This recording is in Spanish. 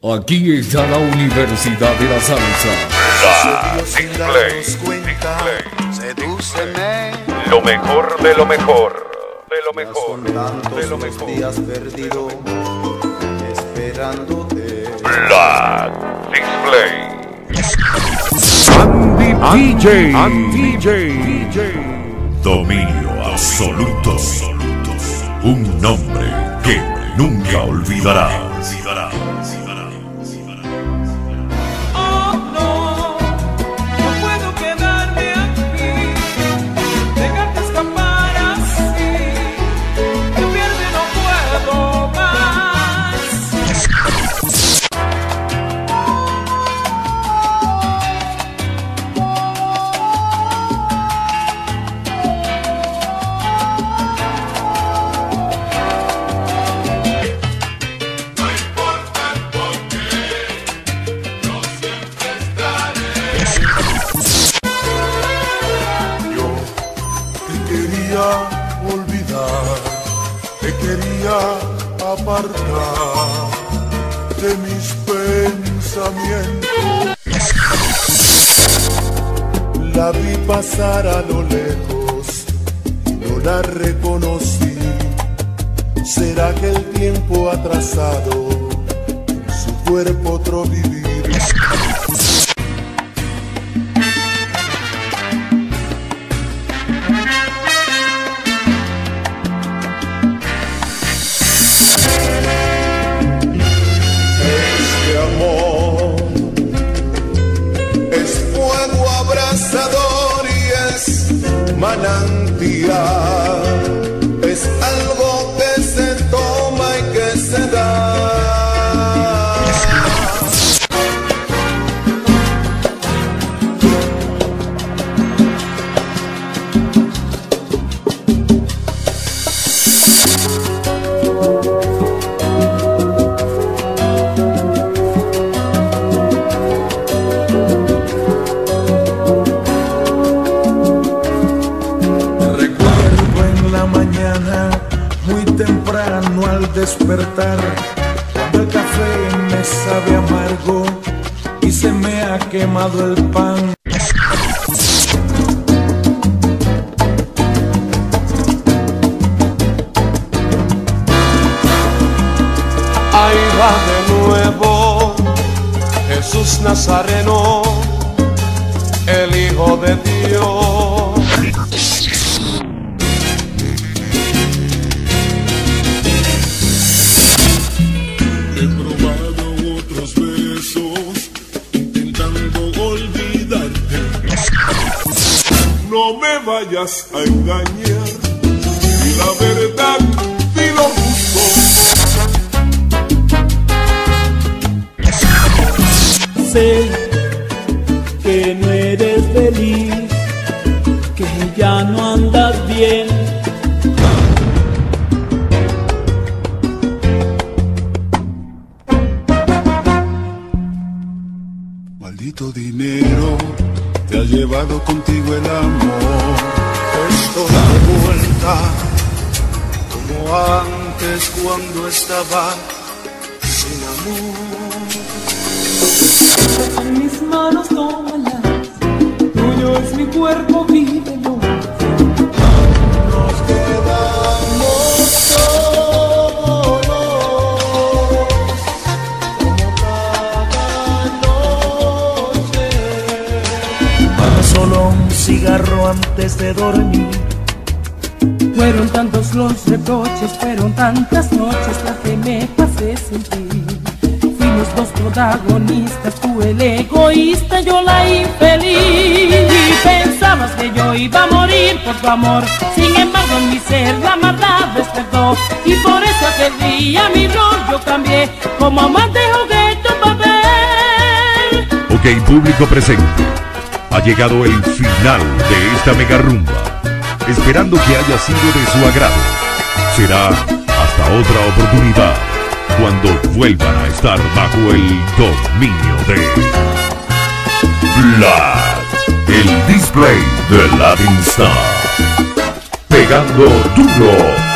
Aquí está la Universidad de la Salsa. La Display. Sedúceme. Lo mejor de lo mejor. De lo mejor. De lo mejor. días perdido esperándote. Black Display. Andy DJ. Andy DJ. Dominio absoluto. Un nombre que nunca olvidarás. Quería apartar de mis pensamientos. La vi pasar a lo lejos, no la reconocí. ¿Será que el tiempo ha trazado en su cuerpo otro vivir? Manantial. Despertar, el café me sabe amargo y se me ha quemado el pan. Ahí va de nuevo Jesús Nazareno, el Hijo de Dios. No me vayas a engañar y la verdad y lo justo. Sé que no eres feliz, que ya no andas bien. Te ha llevado contigo el amor. Esto da vuelta como antes cuando estaba sin amor. En mis manos tómalas, tuyo es mi cuerpo, vívelo. Cigarro antes de dormir. Fueron tantos los reproches, fueron tantas noches las que me pasé sin ti. Fuimos dos protagonistas, tú el egoísta, yo la infeliz. Y pensabas que yo iba a morir por tu amor, sin embargo en mi ser la maldad despertó. Y por eso aquel día mi rol yo cambié, como amante jugué tu papel. Ok, público presente. Ha llegado el final de esta mega rumba. Esperando que haya sido de su agrado. Será hasta otra oportunidad cuando vuelvan a estar bajo el dominio de Black, el display de Latin Star. Pegando duro